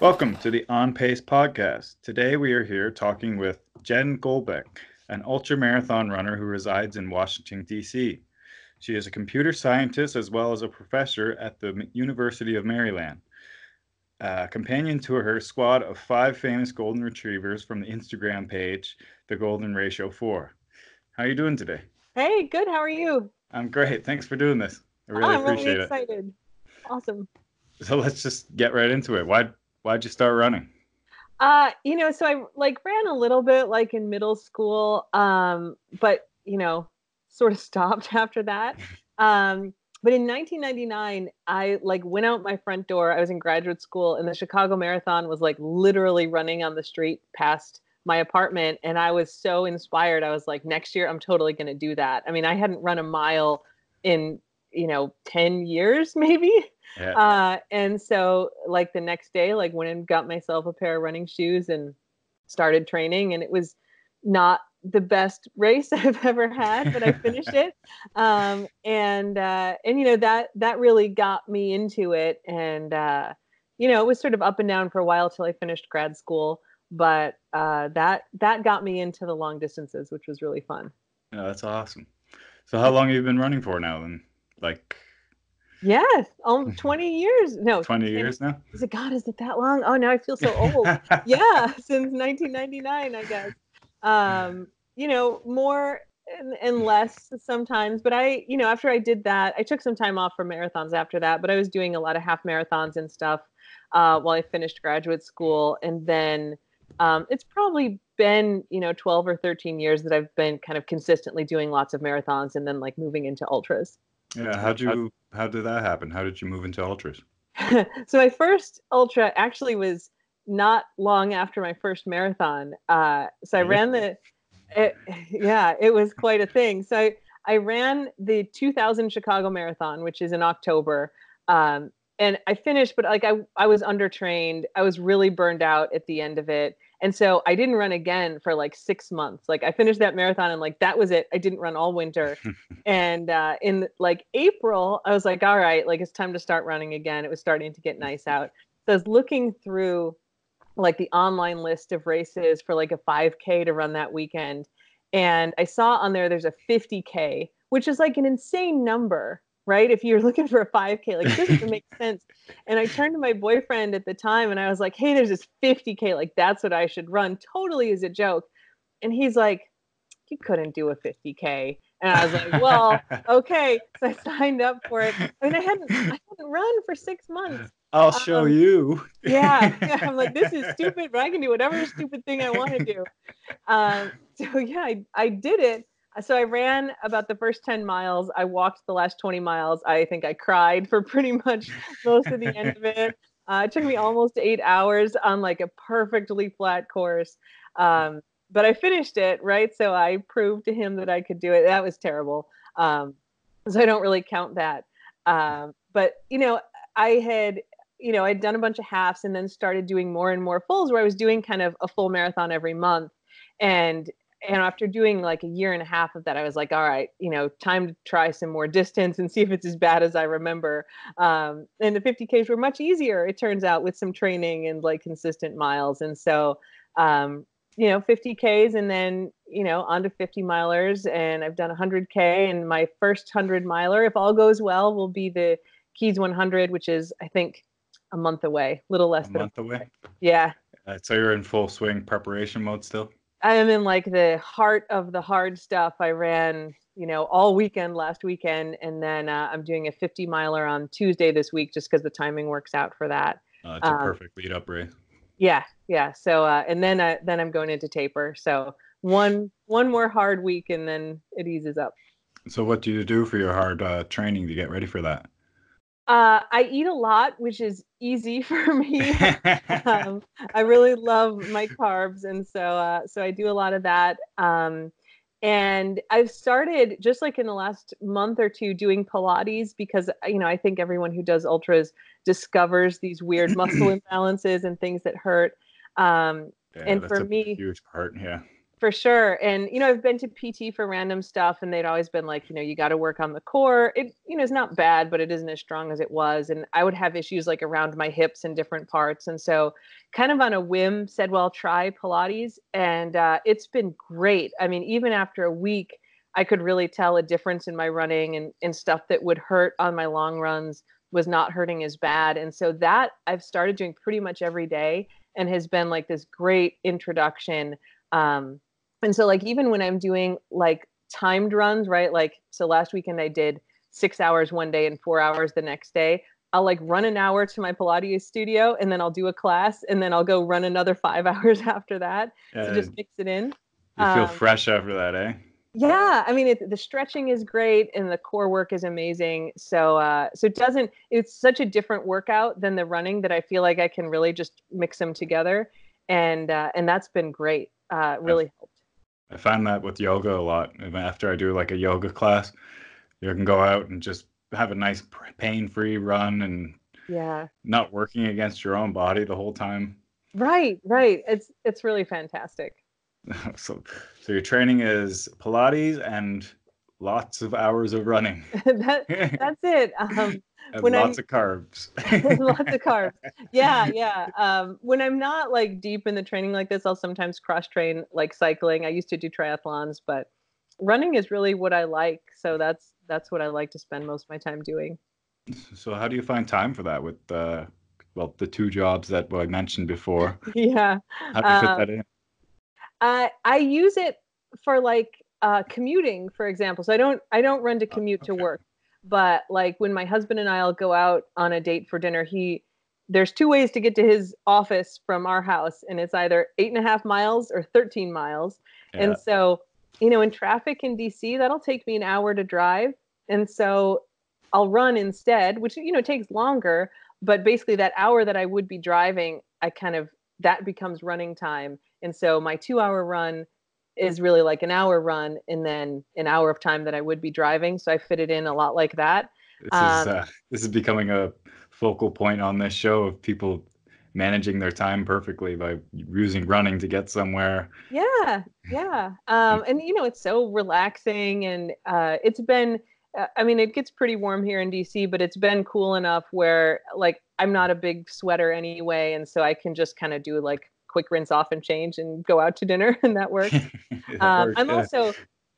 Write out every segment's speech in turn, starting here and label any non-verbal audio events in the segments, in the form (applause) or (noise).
Welcome to the On Pace podcast. Today we are here talking with Jen Golbeck, an ultra marathon runner who resides in Washington, D.C. She is a computer scientist as well as a professor at the University of Maryland. Uh, companion to her squad of five famous golden retrievers from the Instagram page, the Golden Ratio 4. How are you doing today? Hey, good. How are you? I'm great. Thanks for doing this. I really oh, I'm appreciate really excited. it. Awesome. So let's just get right into it. Why why'd you start running? Uh, you know, so I like ran a little bit like in middle school, um, but you know, sort of (laughs) stopped after that. Um, but in 1999, I like went out my front door. I was in graduate school, and the Chicago Marathon was like literally running on the street past my apartment, and I was so inspired. I was like, next year, I'm totally going to do that. I mean, I hadn't run a mile in you know 10 years (laughs) maybe yeah. uh, and so like the next day like went and got myself a pair of running shoes and started training and it was not the best race (laughs) I've ever had, but I finished (laughs) it. Um, and uh, and you know that that really got me into it, and uh, you know it was sort of up and down for a while till I finished grad school. But uh, that that got me into the long distances, which was really fun. Yeah, that's awesome. So how long have you been running for now? Then like. Yes, um, (laughs) 20 years. No, 20 years now. Is it God? Is it that long? Oh, now I feel so old. (laughs) yeah, since 1999, I guess um, you know, more and, and, less sometimes. But I, you know, after I did that, I took some time off for marathons after that. But I was doing a lot of half marathons and stuff uh, while I finished graduate school, and then um, it's probably been you know 12 or 13 years that I've been kind of consistently doing lots of marathons, and then like moving into ultras. Yeah, how'd you how did that happen? How did you move into ultras? (laughs) so my first ultra actually was not long after my first marathon. Uh, so I ran the, it, yeah, it was quite a thing. So I, I ran the 2000 Chicago Marathon, which is in October. Um, and I finished, but like I, I was undertrained. I was really burned out at the end of it. And so I didn't run again for like six months. Like I finished that marathon and like that was it. I didn't run all winter. (laughs) and uh, in like April, I was like, all right, like it's time to start running again. It was starting to get nice out. So I was looking through like the online list of races for like a 5K to run that weekend. And I saw on there there's a 50K, which is like an insane number, right? If you're looking for a 5K, like this doesn't (laughs) make sense. And I turned to my boyfriend at the time and I was like, hey, there's this 50K, like that's what I should run, totally as a joke. And he's like, you couldn't do a 50K. And I was like, well, (laughs) okay. So I signed up for it. I mean, I hadn't, I hadn't run for six months. I'll show um, you. yeah, yeah, (laughs) I'm like, this is stupid, but I can do whatever stupid thing I want to do. Um, so yeah, I, I did it. So I ran about the first 10 miles. I walked the last 20 miles. I think I cried for (laughs) pretty much most of the end of it. (laughs) Uh, it took me almost eight hours on like a perfectly flat course. Um, but I finished it, right? So I proved to him that I could do it. That was terrible. Um, so I don't really count that. Um, but, you know, I had you know, I'd done a bunch of halves and then started doing more and more fulls where I was doing kind of a full marathon every month. And and after doing like a year and a half of that, I was like, all right, you know, time to try some more distance and see if it's as bad as I remember. Um, and the 50Ks were much easier, it turns out, with some training and like consistent miles. And so, um, you know, 50Ks and then, you know, on to 50 milers. And I've done 100K. And my first 100 miler, if all goes well, will be the Keys 100, which is, I think, a month away, little less a than a month away. Yeah. Uh, so you're in full swing preparation mode still. I am in like the heart of the hard stuff. I ran, you know, all weekend last weekend, and then uh, I'm doing a 50 miler on Tuesday this week, just because the timing works out for that. Uh, it's a um, perfect lead up race. Yeah, yeah. So uh, and then uh, then I'm going into taper. So one one more hard week, and then it eases up. So what do you do for your hard uh, training to get ready for that? Uh, I eat a lot, which is easy (laughs) for me. (laughs) um, I really love my carbs, and so uh, so I do a lot of that. Um, and I've started just like in the last month or two doing Pilates because you know I think everyone who does ultras discovers these weird muscle (clears throat) imbalances and things that hurt. Um, yeah, and for me, huge part, yeah. For sure. And you know, I've been to PT for random stuff, and they'd always been like, you know, you got to work on the core. It, you know, it's not bad, but it isn't as strong as it was. And I would have issues like around my hips and different parts. And so, kind of on a whim, said, well, try Pilates, and uh, it's been great. I mean, even after a week, I could really tell a difference in my running and and stuff that would hurt on my long runs was not hurting as bad. And so that I've started doing pretty much every day and has been like this great introduction. Um, and so like even when i'm doing like timed runs right like so last weekend i did six hours one day and four hours the next day i'll like run an hour to my pilates studio and then i'll do a class and then i'll go run another (laughs) five hours after that uh, so just mix it in. you feel um, fresh after that eh? Yeah i mean it, the stretching is great and the core work is amazing. So uh so it doesn't it's such a different workout than the running that i feel like i can really just mix them together. And uh and that's been great uh really helped I find that with yoga a lot. After I do like a yoga class, you can go out and just have a nice pain-free run and yeah, not working against your own body the whole time. Right, right. It's it's really fantastic. (laughs) so so your training is Pilates and lots of hours of running. (laughs) that, that's it. Um, (laughs) when lots I'm, of carbs. lots of carbs. (laughs) Yeah, yeah. Um, when I'm not like deep in the training like this, I'll sometimes cross train like cycling. I used to do triathlons, but running is really what I like. So that's that's what I like to spend most of my time doing. So how do you find time for that with uh well the two jobs that I mentioned before? yeah. How do you fit um, that in? I I use it for like uh, commuting, for example. So I don't I don't run to oh, commute okay. to work but like when my husband and I'll go out on a date for dinner, he there's two ways to get to his office from our house, and it's either eight and a half miles or 13 miles. Yeah. And so, you know, in traffic in DC, that'll take me an hour to drive. And so I'll run instead, which, you know, takes longer. But basically, that hour that I would be driving, I kind of that becomes running time. And so my two hour run is really like an hour run and then an hour of time that I would be driving. So I fit it in a lot like that. This um, is uh, this is becoming a focal point on this show of people managing their time perfectly by using running to get somewhere. Yeah, yeah. Um, and you know, it's so relaxing, and uh, it's been. Uh, I mean, it gets pretty warm here in DC, but it's been cool enough where like I'm not a big sweater anyway, and so I can just kind of do like quick rinse off and change and go out to dinner (laughs) and that works. (laughs) um, works I'm yeah. also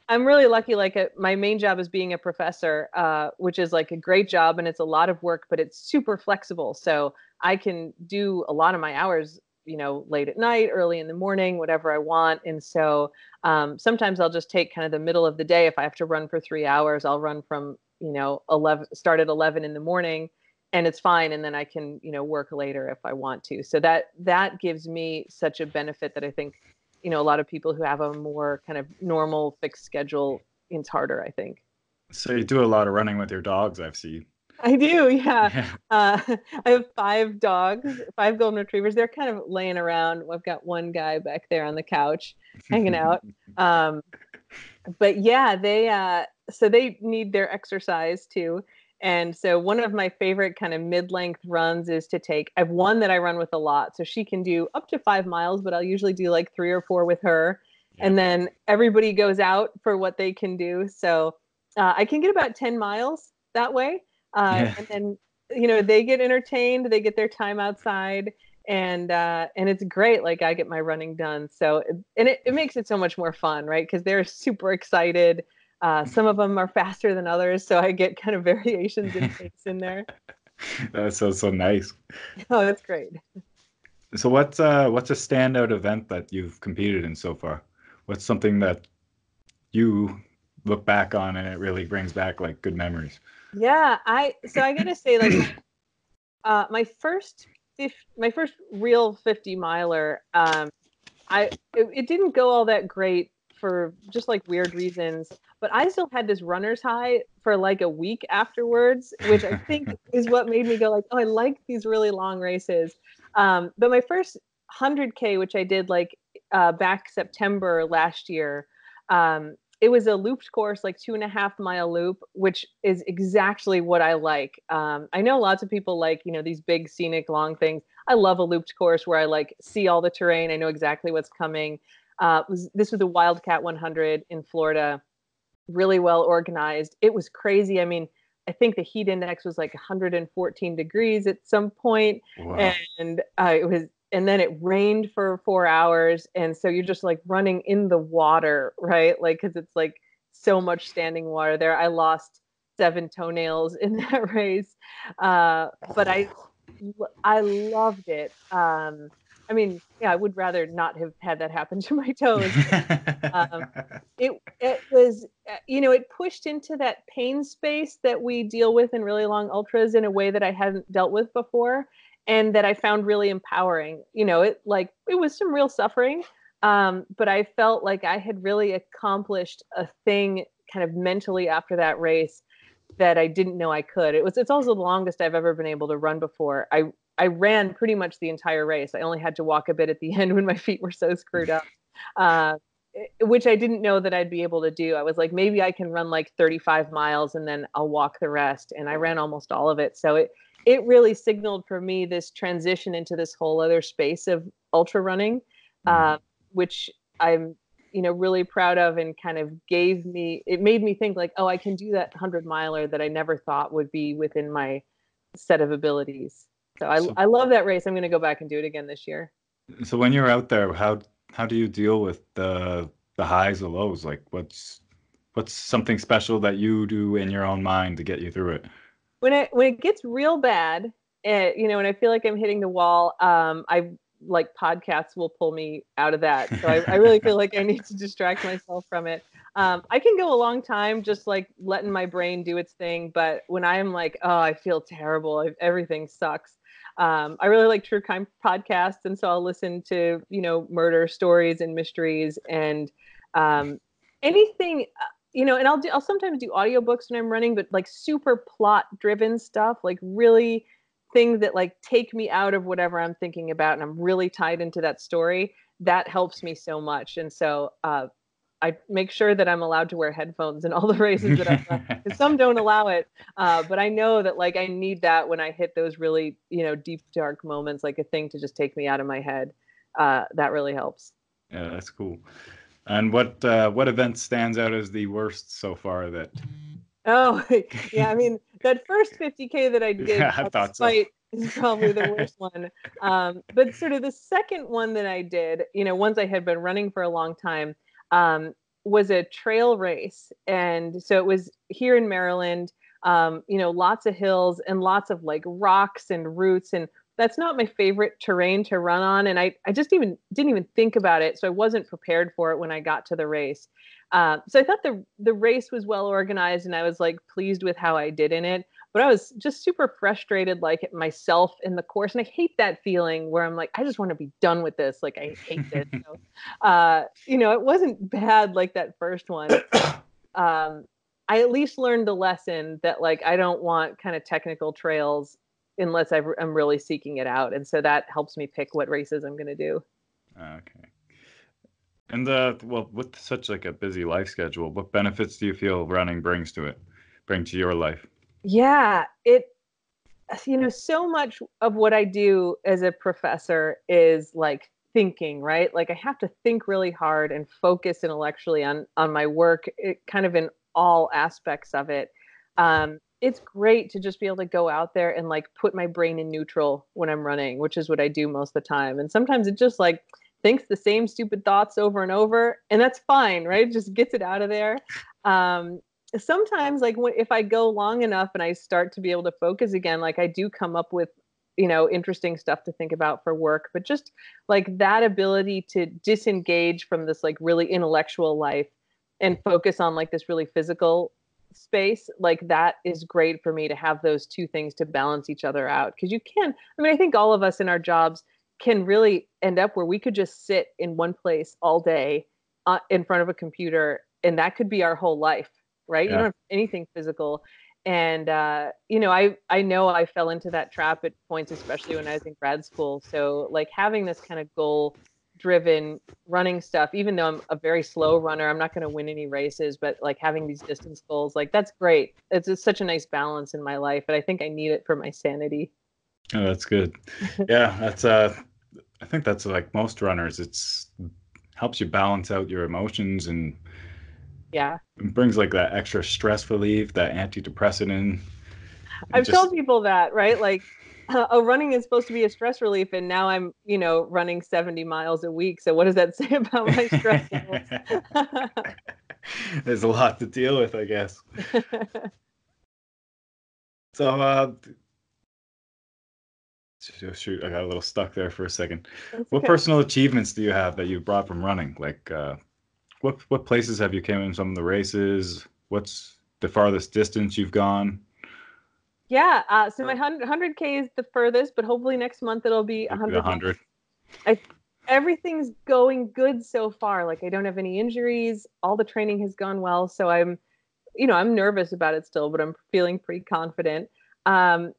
I'm really lucky. Like a, uh, my main job is being a professor, uh, which is like a great job and it's a lot of work, but it's super flexible. So I can do a lot of my hours, you know, late at night, early in the morning, whatever I want. And so um, sometimes I'll just take kind of the middle of the day. If I have to run for three hours, I'll run from you know 11 start at 11 in the morning and it's fine and then i can you know work later if i want to. So that that gives me such a benefit that i think you know a lot of people who have a more kind of normal fixed schedule it's harder i think. So you do a lot of running with your dogs i've seen. I do yeah, yeah. (laughs) Uh, i have five dogs five golden retrievers. They're kind of laying around. I've got one guy back there on the couch hanging out. (laughs) Um, but yeah they uh, so they need their exercise too and so one of my favorite kind of mid-length runs is to take I have one that I run with a lot. So she can do up to 5 miles, but I'll usually do like 3 or 4 with her. Yeah. And then everybody goes out for what they can do. So uh, I can get about 10 miles that way. Uh, yeah. and then you know, they get entertained, they get their time outside and uh and it's great like i get my running done so and it, it makes it so much more fun right because they're super excited uh, some of them are faster than others, so I get kind of (laughs) variations in (laughs) pace in there. That sounds so nice. (laughs) Oh, that's great. So what's uh what's a standout event that you've competed in so far? What's something that you look back on and it really brings back like good memories? Yeah, I so I gotta say like (coughs) uh my first if my first real 50 miler um I it, it didn't go all that great for just like weird reasons but I still had this runner's high for like a week afterwards, which I think (laughs) is what made me go like, oh, I like these really long races. Um, but my first 100k, which I did like uh, back September last year, um, it was a looped course, like two and a half mile loop, which is exactly what I like. Um, I know lots of people like, you know, these big scenic long things. I love a looped course where I like see all the terrain. I know exactly what's coming. Uh, was this was a Wildcat 100 in Florida, really well organized. It was crazy. I mean, I think the heat index was like 114 degrees at some point, wow. and uh, it was. And then it rained for four hours, and so you're just like running in the water, right? Like because it's like so much standing water there. I lost seven toenails in (laughs) that race, uh, but I I loved it. Um, I mean, yeah, I would rather not have had that happen (laughs) to my toes. um, (laughs) it it was, uh, you know, it pushed into that pain space that we deal with in really long ultras in a way that I hadn't dealt with before, and that I found really empowering. You know, it like it was some real suffering, um, but I felt like I had really accomplished a thing kind of mentally after that race that I didn't know I could. It was it's also the longest I've ever been able to run before. I I ran pretty much the entire race. I only had to walk a bit at the (laughs) end when my feet were so screwed up. Uh, which I didn't know that I'd be able to do. I was like, maybe I can run like 35 miles and then I'll walk the rest. And I ran almost all of it. So it it really signaled for me this transition into this whole other space of ultra running, uh, which I'm you know really proud of and kind of gave me it made me think like oh i can do that 100 miler that i never thought would be within my set of abilities so i, so, I love that race i'm going to go back and do it again this year so when you're out there how how do you deal with the the highs the lows like what's what's something special that you do in your own mind to get you through it when it when it gets real bad it, you know when i feel like i'm hitting the wall um, i like podcasts will pull me out of that. So I, I really feel like I need to distract myself from it. Um, I can go a long time just like letting my brain do its thing, but when I'm like, oh, I feel terrible, everything sucks. Um, I really like true crime podcasts, and so I'll listen to you know murder stories and mysteries and um, anything uh, you know. And I'll do I'll sometimes do audiobooks when I'm running, but like super plot driven stuff, like really things that like take me out of whatever I'm thinking about and I'm really tied into that story, that helps me so much. And so uh, I make sure that I'm allowed to wear headphones in all the races that I've Some don't allow it, uh, but I know that like I need that when I hit those really you know deep dark moments, like a thing to just take me out of my head. Uh, that really helps. Yeah, that's cool. And what uh, what event stands out as the worst so far that Oh, (laughs) yeah. I mean, (laughs) that first 50K that I did, yeah, I thought so. is probably the worst one. Um, but sort of the second one that I did, you know, once I had been running for a long time, um, was a trail race. And so it was here in Maryland, um, you know, lots of hills and lots of like rocks and roots. And that's not my favorite terrain to run on. And I, I just even didn't even think about it. So I wasn't prepared for it when I got to the race. Uh, so I thought the the race was well organized, and I was like pleased with how I did in it. But I was just super frustrated, like myself in the course, and I hate that feeling where I'm like, I just want to be done with this. Like I hate this. (laughs) so, uh, you know, it wasn't bad like that first one. (coughs) Um, I at least learned the lesson that like I don't want kind of technical trails unless i am really seeking it out, and so that helps me pick what races I'm going to do. Okay. And the well, with such like a busy life schedule, what benefits do you feel running brings to it, bring to your life? Yeah, it you know, so much of what I do as a professor is like thinking, right? Like I have to think really hard and focus intellectually on on my work, it, kind of in all aspects of it. Um, it's great to just be able to go out there and like put my brain in neutral when I'm running, which is what I do most of the time. And sometimes it just like thinks the same stupid thoughts over and over and that's fine right it just gets it out of there um, sometimes like when, if i go long enough and i start to be able to focus again like i do come up with you know interesting stuff to think about for work but just like that ability to disengage from this like really intellectual life and focus on like this really physical space like that is great for me to have those two things to balance each other out because you can i mean i think all of us in our jobs can really end up where we could just sit in one place all day uh, in front of a computer and that could be our whole life right? Yeah. you don't have anything physical. And uh, you know i i know i fell into that trap at points especially when i was in grad school. So like having this kind of goal driven running stuff even though i'm a very slow runner i'm not going to win any races but like having these distance goals like that's great. It's, it's such a nice balance in my life and i think i need it for my sanity. Oh that's good. (laughs) Yeah that's uh I think that's like most runners. It's helps you balance out your emotions and yeah. It brings like that extra stress relief that antidepressant in. I've just... told people that right? Like (laughs) oh running is supposed to be a stress relief and now i'm you know running 70 miles a week. So what does that (laughs) say about my stress (laughs) there's a lot to deal with i guess. So uh shoot i got a little stuck there for a second. That's what okay. personal achievements do you have that you brought from running? Like uh what what places have you came in some of the races? What's the farthest distance you've gone? Yeah, uh, so my 100 k is the furthest, but hopefully next month it'll be 100. 100. I, everything's going good so far. Like I don't have any injuries. All the training has gone well, so I'm, you know, I'm nervous about it still, but I'm feeling pretty confident. Um,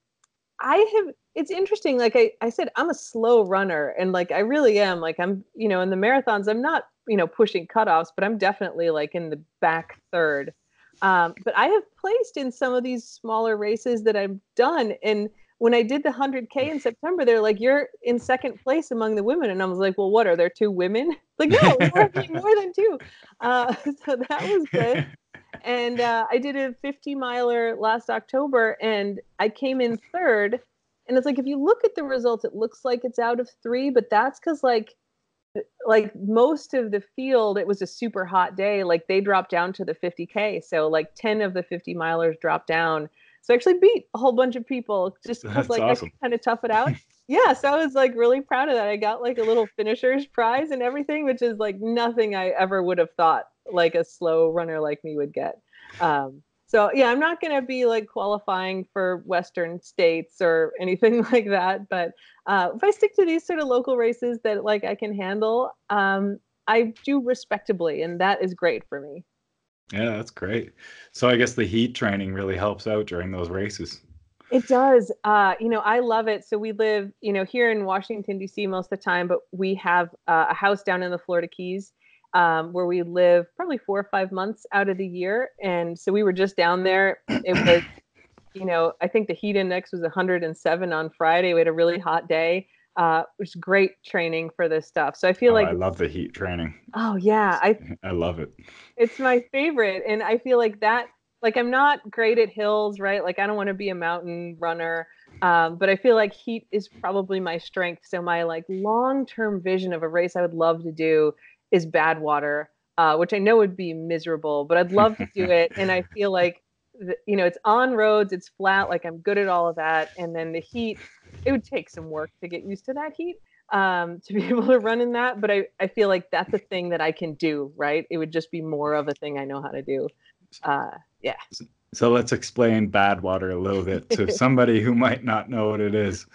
I have. It's interesting. Like I, I said, I'm a slow runner, and like I really am. Like I'm, you know, in the marathons, I'm not you know pushing cutoffs, but I'm definitely like in the back third. Um, but I have placed in some of these smaller races that I've done, and when I did the 100K in September, they're like, "You're in second place among the women," and I was like, "Well, what are there two women?" (laughs) Like, no, more, more than two. Uh, (laughs) so that was good. And uh, I did a 50 miler last October, and I came in third. And it's like if you look at the results, it looks like it's out of three, but that's because like like most of the field it was a super hot day like they dropped down to the 50k so like 10 of the 50 milers dropped down so I actually beat a whole bunch of people just (laughs) because like awesome. I kind of tough it out. (laughs) yeah, so I was like really proud of that. I got like a little finisher's prize and everything, which is like nothing I ever would have thought like a slow runner like me would get. Um, so yeah, I'm not going to be like qualifying for Western states or (laughs) anything like that. But uh, if I stick to these sort of local races that like I can handle, um, I do respectably, and that is great for me. Yeah, that's great. So I guess the heat training really helps out during those races. It does. Uh, you know, I love it. So we live, you know, here in Washington D.C. most of the time, but we have uh, a house down in the Florida Keys, um, where we live probably four or five months out of the year. And so we were just down there. It was, (clears throat) you know, I think the heat index was 107 on Friday. We had a really hot day. Uh, which is great training for this stuff. So I feel oh, like I love the heat training. Oh yeah, I I love it. It's my favorite, and I feel like that. Like I'm not great at hills, right? Like I don't want to be a mountain runner, um, but I feel like heat is probably my strength. So my like long term vision of a race I would love to do is Badwater, uh, which I know would be miserable, but I'd love to do (laughs) it. and I feel like, you know, it's on roads, it's flat, like I'm good at all of that. And then the heat, it would take some work to get used to that heat um, to be (laughs) able to run in that. But I, I feel like that's a thing that I can do, right? It would just be more of a thing I know how to do. Uh, yeah. So let's explain Badwater a little bit to (laughs) somebody who might not know what it is.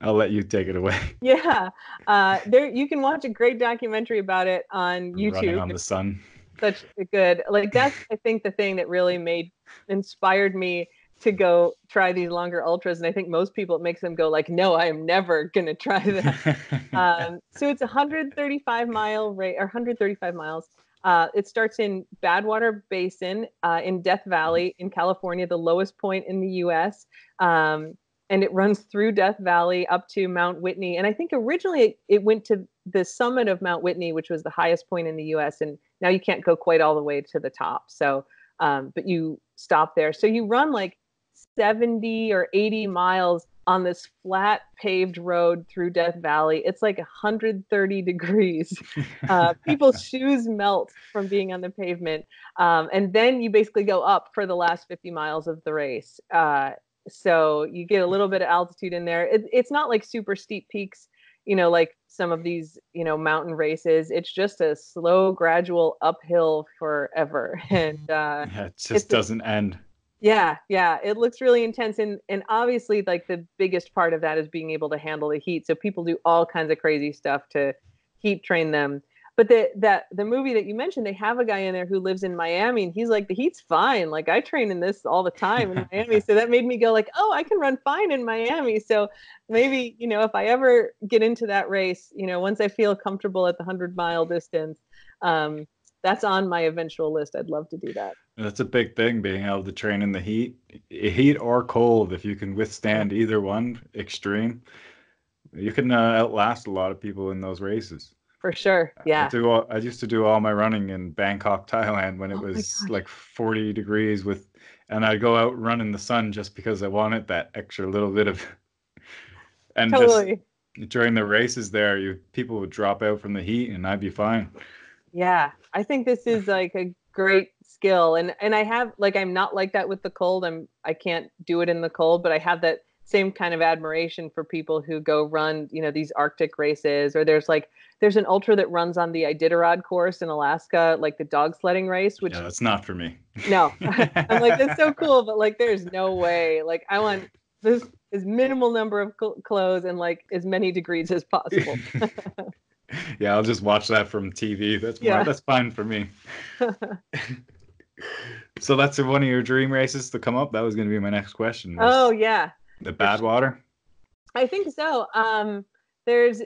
I'll let you take it away. (laughs) Yeah, uh, there you can watch a great documentary about it on YouTube. Running on the sun. Such a good like that's I think the thing that really made inspired me to go try these longer ultras and i think most people it makes them go like no i am never going to try (laughs) that um, so it's 135 mile rate or 135 miles uh, it starts in badwater basin uh, in death valley in california the lowest point in the us um, and it runs through Death Valley up to Mount Whitney. And I think originally it, it, went to the summit of Mount Whitney, which was the highest point in the US. And now you can't go quite all the way to the top. So, um, but you stop there. So you run like 70 or 80 miles on this flat paved road through Death Valley. It's like 130 (laughs) degrees. Uh, people's (laughs) shoes melt from being on the pavement. Um, and then you basically go up for the last 50 miles of the race. Uh, so you get a little bit of altitude in there. It, it's not like super steep peaks, you know, like some of these, you know, mountain races. It's just a slow, gradual uphill forever. (laughs) And uh, yeah, it just doesn't end. Yeah, yeah, it looks really intense, and and obviously, like the biggest part of that is being able to handle the heat. So people do all kinds of crazy stuff to heat train them but the that the movie that you mentioned, they have a guy in there who lives in Miami, and he's like, the heat's fine. Like I train in this all the time in (laughs) Miami, so that made me go like, oh, I can run fine in Miami. So maybe you know if I ever get into that race, you know, once I feel comfortable at the hundred mile distance, um, that's on my eventual list. I'd love to do that. That's a big thing, being able to train in the heat, heat or cold. If you can withstand either one extreme, you can uh, outlast a lot of people in those races. For sure. Yeah. I, do all, I used to do all my running in Bangkok, Thailand when it Oh was like 40 degrees with and I'd go out run in the sun just because I wanted that extra little bit of (laughs) and Totally. just during the races there you people would drop out from the heat and I'd be fine. Yeah. I think this is like a great skill. And and I have like I'm not like that with the cold. I'm I can't do it in the cold, but I have that same kind of admiration for people who go run, you know, these Arctic races or there's like there's an ultra that runs on the Iditarod course in Alaska, like the dog sledding race, which yeah, that's not for me. no. (laughs) (laughs) I'm like, that's so cool, but like, there's no way. Like, I want this as minimal number of cl- clothes and like as many degrees as possible. (laughs) yeah, I'll just watch that from TV. That's more, Yeah. that's fine for me. so that's one of your dream races to come up. That was going to be my next question. was oh yeah, the Badwater? I think so. Um, there's,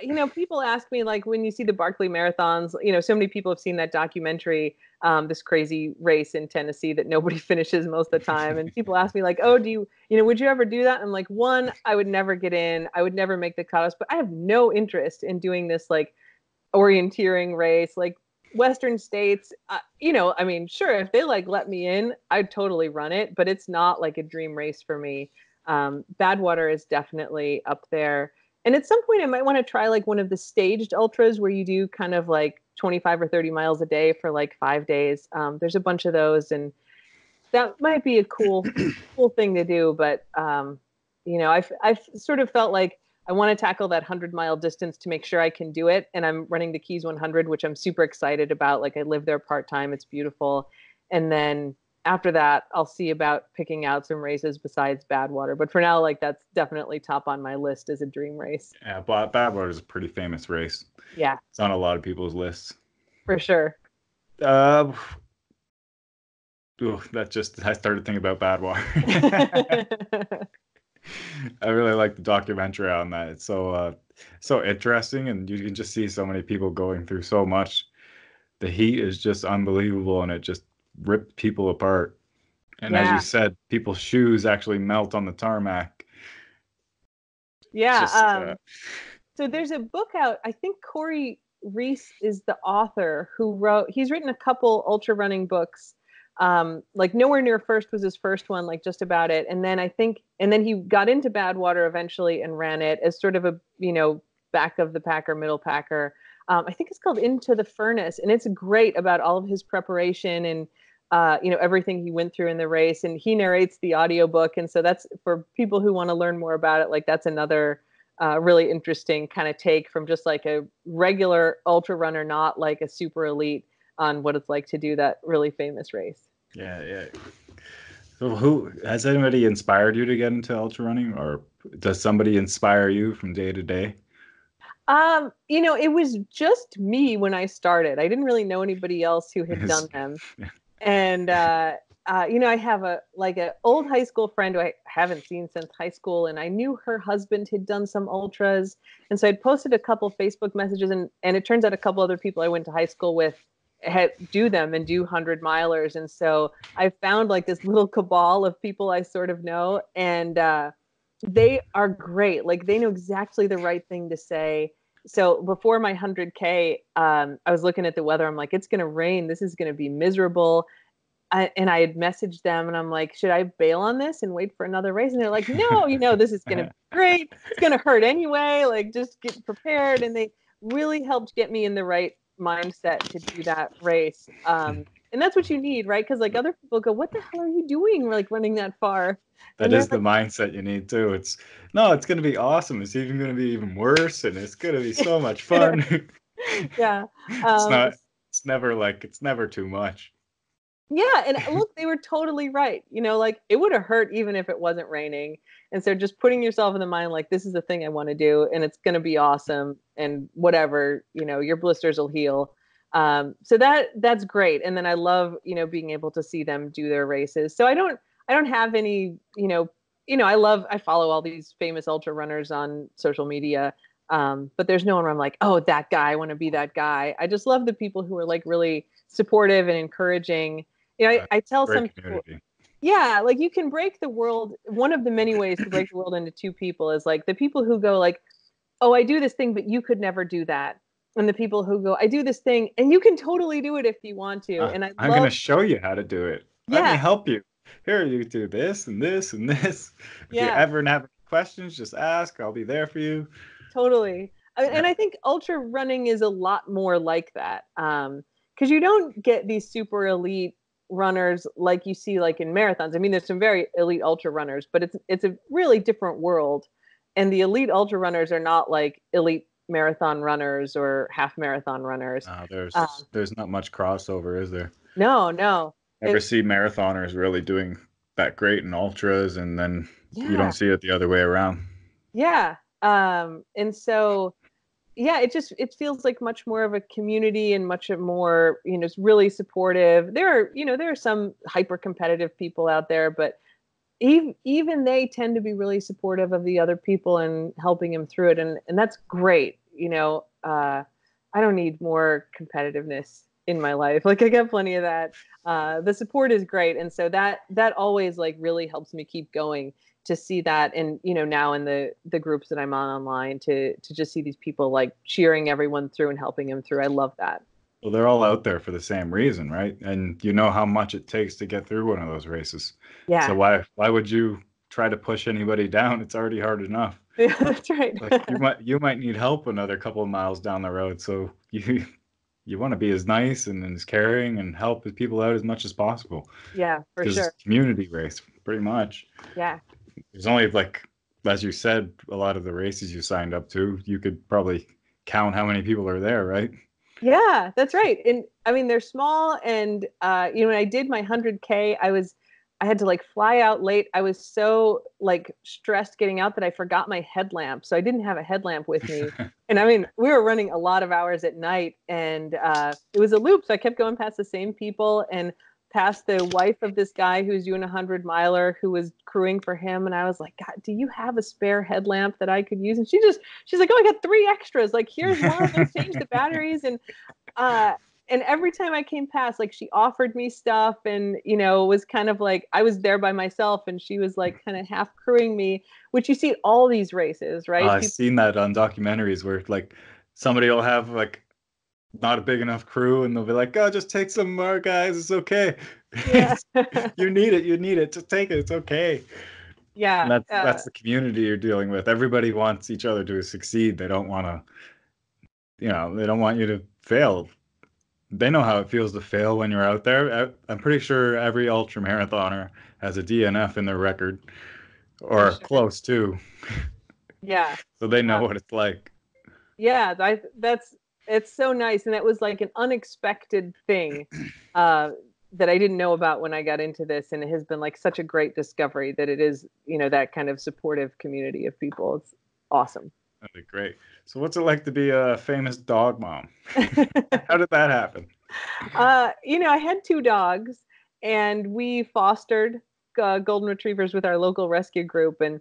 you know, people ask me like when you see the Barkley marathons, you know, so many people have seen that documentary, um, this crazy race in Tennessee that nobody (laughs) finishes most of the time, and people ask me like, oh, do you, you know, would you ever do that? I'm like, one, I would never get in, I would never make the cutoffs, but I have no interest in doing this like orienteering race, like Western states. Uh, you know, I mean, sure, if they like let me in, I'd totally run it, but it's not like a dream race for me um, Badwater is definitely up there. And at some point, I might want to try like one of the staged ultras where you do kind of like 25 or 30 miles a day for like five days. Um, there's a bunch of those, and that might be a cool, (clears throat) cool thing to do. But um, you know, I've I've sort of felt like I want to tackle that 100 mile distance to make sure I can do it. And I'm running the Keys 100, which I'm super excited about. Like I live there part time. It's beautiful. And then after that, I'll see about picking out some races besides Badwater. But for now, like that's definitely top on my list as a dream race. Yeah, Bad- Badwater is a pretty famous race. Yeah, It's on a lot of people's lists. for sure. Uh, ooh, that just I started thinking about Badwater. (laughs) (laughs) I really like the documentary on that. It's so uh, so interesting, and you can just see so many people going through so much. The heat is just unbelievable, and it just ripped people apart. And as you said, people's shoes actually melt on the tarmac. yeah. Just, um, uh, so there's a book out. I think Cory Reese is the author who wrote. He's written a couple ultra running books. Um, like nowhere near first was his first one, like just about it. And then I think, and then he got into Badwater eventually and ran it as sort of a you know back of the packer, middle packer. Um, I think it's called Into the Furnace, and it's great about all of his preparation and uh, you know everything he went through in the race. And he narrates the audiobook, and so that's for people who want to learn more about it. Like that's another uh, really interesting kind of take from just like a regular ultra runner, not like a super elite, on what it's like to do that really famous race. yeah, yeah. So, who has anybody inspired you to get into ultra running, or does somebody inspire you from day to day? Um, you know, it was just me when I started. I didn't really know anybody else who had (laughs) done them. And uh, uh, you know, I have a like an old high school friend who I haven't seen since high school, and I knew her husband had done some ultras, and so I'd posted a couple Facebook messages, and and it turns out a couple other people I went to high school with had do them and do hundred milers, and so I found like this little cabal of people I sort of know, and uh, they are great. Like they know exactly the right thing to say. So before my 100K, um, I was looking at the weather. I'm like, it's going to rain. This is going to be miserable. I, and I had messaged them and I'm like, should I bail on this and wait for another race? And they're like, no, you know, this is going to be (laughs) great. It's going to hurt anyway. Like, just get prepared. And they really helped get me in the right mindset to do that race. Um, and that's what you mm-hmm. need, right? Because like mm-hmm. other people go, what the hell are you doing? Like running that far. That And is the mindset you need too. It's no, it's gonna be awesome. It's even gonna be even worse, and it's gonna be so much (laughs) fun. (laughs) Yeah. it's Um, not. It's never like it's never too much. Yeah, and uh, look, (laughs) they were totally right. You know, like it would have hurt even if it wasn't raining. And so just putting yourself in the mind like this is the thing I want to do and it's going to be awesome and whatever, you know, your blisters will heal. Um, so that that's great. And then I love, you know, being able to see them do their races. So I don't I don't have any, you know, you know, I love I follow all these famous ultra runners on social media. Um, but there's no one where I'm like, oh, that guy, I want to be that guy. I just love the people who are like really supportive and encouraging. You know, I, Yeah, I tell some people, yeah, like you can break the world. One of the many ways to break the world into two people is like the people who go like, "Oh, I do this thing, but you could never do that." And the people who go, I do this thing, and you can totally do it if you want to. Uh, and I I'm love, gonna show you how to do it. Let Yeah. me help you. Here, you do this and this and (laughs) this. If you ever have any questions, just ask. I'll be there for you. totally I- and i think ultra running is a lot more like that um because you don't get these super elite runners like you see like in marathons i mean there's some very elite ultra runners but it's it's a really different world and the elite ultra runners are not like elite marathon runners or half marathon runners. Uh, there's Um, there's not much crossover, is there? no no. Never It- see marathoners really doing that great in ultras, and then you don't see it the other way around. yeah um and so yeah it just it feels like much more of a community and much more you know it's really supportive. There are you know there are some hyper competitive people out there but even even they tend to be really supportive of the other people and helping them through it and and that's great you know uh i don't need more competitiveness in my life (laughs) like i got plenty of that uh the support is great and so that that always like really helps me keep going to see that and you know now in the the groups that i'm on online to to just see these people like cheering everyone through and helping them through i love that Well, they're all out there for the same reason, right? And you know how much it takes to get through one of those races. yeah So why why would you try to push anybody (laughs) down? It's already hard enough. (laughs) yeah that's right Like you (laughs) might you might need help another couple of miles down the road. So (laughs) you you want to be as nice and as caring and help people out as much as possible. yeah for sure it's a community race, pretty much. yeah There's only like as you said, a lot of the races you signed up to, you could probably count how many people are there, right? Yeah, that's right. And I mean, they're small. And, uh, you know, when I did my 100K, I was, I had to like fly out late. I was so like stressed getting out that I forgot my headlamp. So I didn't have a headlamp with me. (laughs) and I mean, we were running a lot of hours at night and uh, it was a loop. So I kept going past the same people and past the wife of this guy who's doing a 100 miler who was crewing for him. And I was like, God, do you have a spare headlamp that I could use? And she just, she's like, oh, I got three extras. Like, here's one. Let's change the batteries. And, uh, and every time I came past, like she offered me stuff and, you know, was kind of like, I was there by myself and she was like kind of half crewing me, which you see all these races, right? Uh, I've People- seen that on documentaries where like somebody will have like not a big enough crew and they'll be like, "Oh, just take some more guys. It's okay. yeah. (laughs) you need it. You need it. Just take it. It's okay." yeah. And that's uh, that's the community you're dealing with. Everybody wants each other to succeed. They don't want to, you know, they don't want you to fail. They know how it feels to fail when you're out there. I- I'm pretty sure every ultra marathoner has a DNF in their record, or sure. close to, yeah. (laughs) so they know what it's like. yeah I, that's it's so nice and that was like an unexpected thing (clears throat) uh, that i didn't know about when i got into this and it has been like such a great discovery that it is you know that kind of supportive community of people it's awesome That'd be great. So, what's it like to be a famous dog mom? (laughs) How did that happen? uh, you know i had two dogs and we fostered uh, golden retrievers with our local rescue group and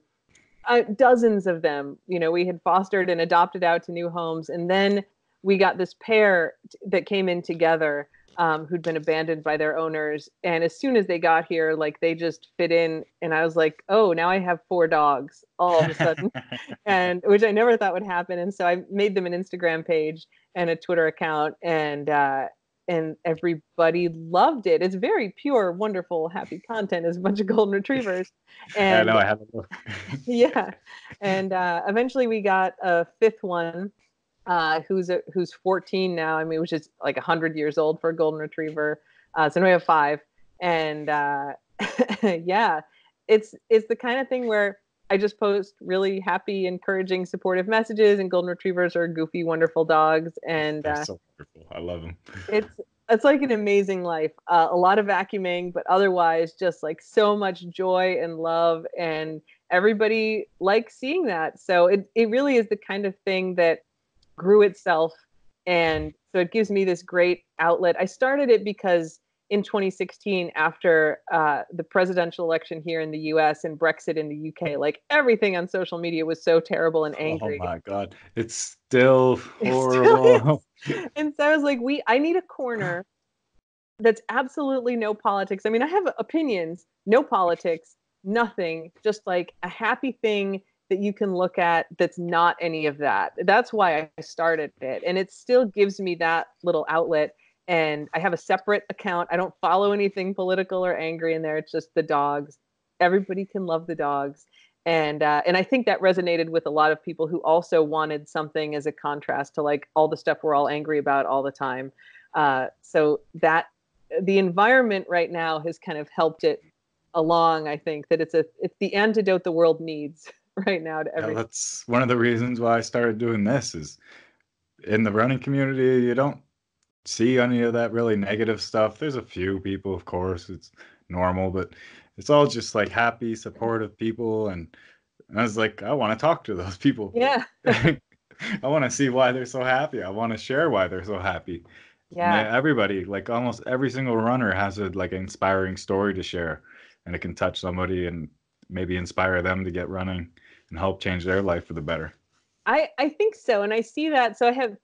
uh, dozens of them you know we had fostered and adopted out to new homes and then we got this pair t- that came in together um, who'd been abandoned by their owners and as soon as they got here like they just fit in and i was like oh now i have four dogs all of a sudden (laughs) and which i never thought would happen and so i made them an instagram page and a twitter account and uh, and everybody loved it. It's very pure, wonderful, happy content. It's a bunch of golden retrievers, (laughs) yeah, and no, I haven't looked. (laughs) yeah, and uh, eventually we got a fifth one, uh, who's a, who's 14 now. I mean, which is like 100 years old for a golden retriever. Uh, so now we have five, and uh, (laughs) yeah, it's it's the kind of thing where I just post really happy, encouraging, supportive messages, and golden retrievers are goofy, wonderful dogs, and uh, so wonderful. I love them. it's it's like an amazing life uh, a lot of vacuuming but otherwise just like so much joy and love and everybody likes seeing that so it, it really is the kind of thing that grew itself. And so it gives me this great outlet. I started it because in 2016 after uh, the presidential election here in the us and brexit in the uk like everything on social media was so terrible and angry. Oh my god, it's still (laughs) It still horrible. (laughs) and so I was like, we I need a corner that's absolutely no politics. I mean, I have opinions, no politics, nothing, just like a happy thing that you can look at that's not any of that. That's why I started it. And it still gives me that little outlet. And I have a separate account. I don't follow anything political or angry in there. It's just the dogs. Everybody can love the dogs. And uh, and I think that resonated with a lot of people who also wanted something as a contrast to like all the stuff we're all angry about all the time. Uh, so that the environment right now has kind of helped it along. I think that it's a it's the antidote the world needs (laughs) right now to everything. Yeah, that's one of the reasons why I started doing this is in the running community, you don't see any of that really negative stuff. There's a few people, of course, it's normal, but it's all just like happy, supportive people. And, and I was like, I want to talk to those people. Yeah. (laughs) (laughs) I want to see why they're so happy. I want to share why they're so happy. Yeah. Everybody, like almost every single runner has a like inspiring story to share and it can touch somebody and maybe inspire them to get running and help change their life for the better. I, I think so. And I see that. So I have,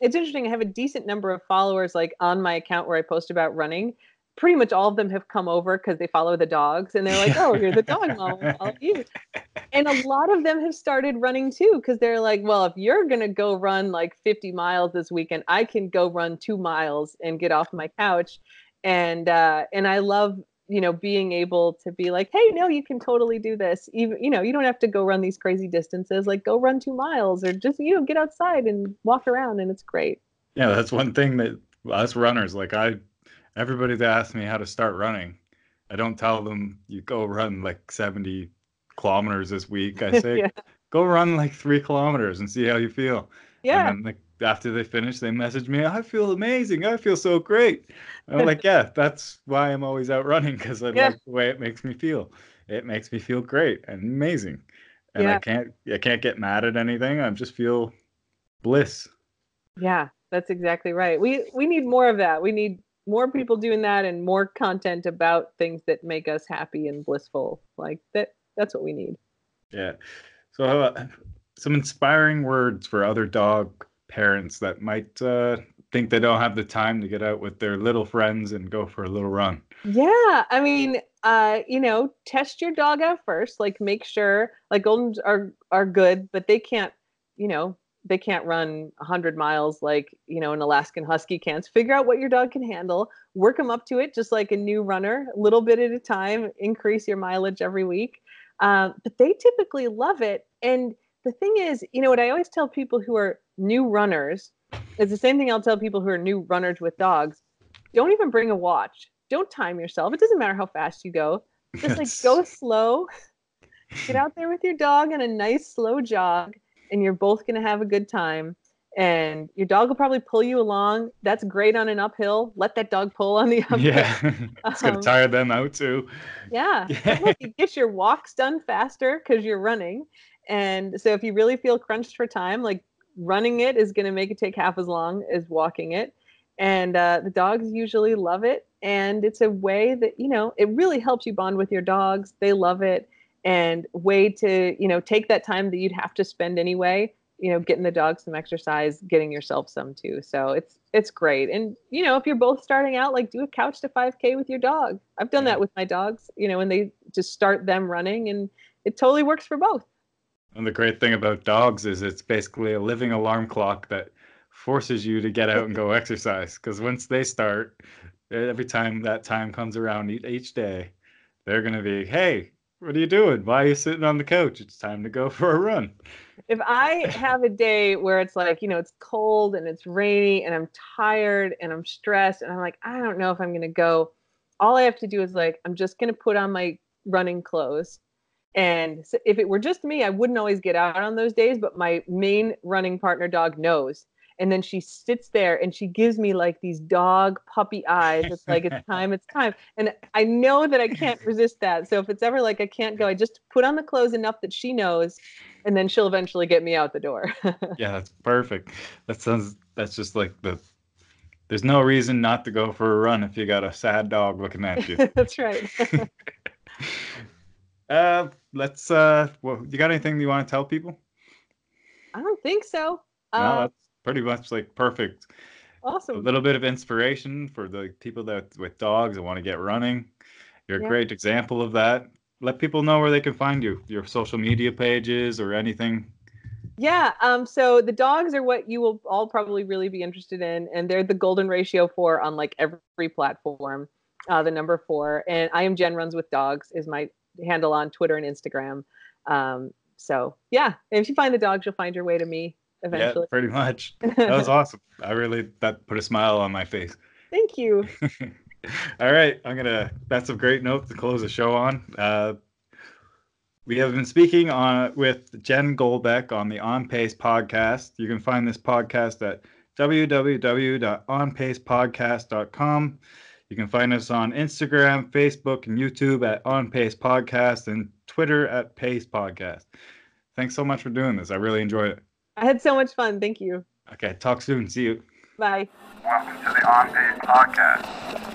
it's interesting. I have a decent number of followers like on my account where I post about running. Pretty much all of them have come over because they follow the dogs and they're like, oh, you're the dog mom. I follow you. And a lot of them have started running too because they're like, well, if you're going to go run like 50 miles this weekend, I can go run two miles and get off my couch. And, uh, and I love you know being able to be like hey no you can totally do this even you know you don't have to go run these crazy distances like go run two miles or just you know get outside and walk around and it's great. Yeah that's one thing that us runners like i everybody that asks me how to start running. I don't tell them you go run like 70 kilometers this week. I (laughs) say yeah. go run like three kilometers and see how you feel. Yeah. and then, like after they finish, they message me, I feel amazing. I feel so great. And I'm like, yeah, that's why I'm always out running because I (laughs) yeah. like the way it makes me feel. It makes me feel great and amazing. And yeah. I can't I can't get mad at anything. I just feel bliss. Yeah, that's exactly right. We we need more of that. We need more people doing that and more content about things that make us happy and blissful. Like that that's what we need. Yeah. So uh, some inspiring words for other dog parents that might uh, think they don't have the time to get out with their little friends and go for a little run? Yeah, I mean, uh, you know, test your dog out first. Like, make sure like Goldens are are good, but they can't, you know, they can't run 100 miles like you know an alaskan husky can so figure out what your dog can handle work them up to it just like a new runner a little bit at a time increase your mileage every week um, but they typically love it and the thing is you know what i always tell people who are new runners, it's the same thing I'll tell people who are new runners with dogs. Don't even bring a watch. Don't time yourself. It doesn't matter how fast you go. Just like go slow. Get out there with your dog on a nice slow jog, and you're both gonna have a good time. And your dog will probably pull you along. That's great on an uphill. Let that dog pull on the uphill. Yeah, (laughs) it's gonna um, tire them out too. Yeah, yeah. Look, you get your walks done faster because you're running. And so if you really feel crunched for time, like running it is going to make it take half as long as walking it. And uh, the dogs usually love it. And it's a way that you know it really helps you bond with your dogs. They love it. And way to you know take that time that you'd have to spend anyway you know getting the dog some exercise getting yourself some too. So it's it's great. And you know if you're both starting out like do a couch to 5k with your dog. I've done yeah. that with my dogs you know and they just start them running and it totally works for both and the great thing about dogs is it's basically a living alarm clock that forces you to get out and go (laughs) exercise. Because once they start, eh, every time that time comes around each day, they're going to be, hey, what are you doing? Why are you sitting on the couch? It's time to go (laughs) for a run. If I have a day where it's like, you know, it's cold and it's rainy and I'm tired and I'm stressed and I'm like, I don't know if I'm going to go, all I have to do is like, I'm just going to put on my running clothes and so if it were just me, I wouldn't always get out on those days, but my main running partner dog knows. And then she sits there and she gives me like these dog puppy eyes. It's like, it's time, it's time. And I know that I can't (laughs) resist that. So if it's ever like I can't go, I just put on the clothes enough that she knows, and then she'll eventually get me out the door. (laughs) yeah, that's perfect. That sounds, that's just like the there's no reason not to go for a run if you got a sad dog looking at you. (laughs) That's right. Uh, let's. Uh, well, you got anything you want to tell people? I don't think so. No, uh, that's pretty much like perfect. Awesome. A little bit of inspiration for the people that with dogs that want to get running. You're a yeah. great example of that. let people know where they can find you, your social media pages or anything. Yeah. Um, so the dogs are what you will all probably really be interested in, and they're the golden ratio four on like every platform. Uh, the number four, and I am Jen runs with dogs is my handle on Twitter and Instagram. Um, so yeah, if you find the dogs, you'll find your way to me eventually. Yeah, pretty much. (laughs) That was awesome. I really that put a smile on my face. Thank you. (laughs) All right, I'm gonna. That's a great note to close the show on. Uh, we have been speaking on with Jen Golbeck on the On Pace podcast. You can find this podcast at www.onpacepodcast.com. You can find us on Instagram, Facebook, and YouTube at On Pace Podcast and Twitter at Pace Podcast. Thanks so much for doing this. I really enjoyed it. I had so much fun. Thank you. Okay, talk soon. See you. Bye. Welcome to the On Pace Podcast.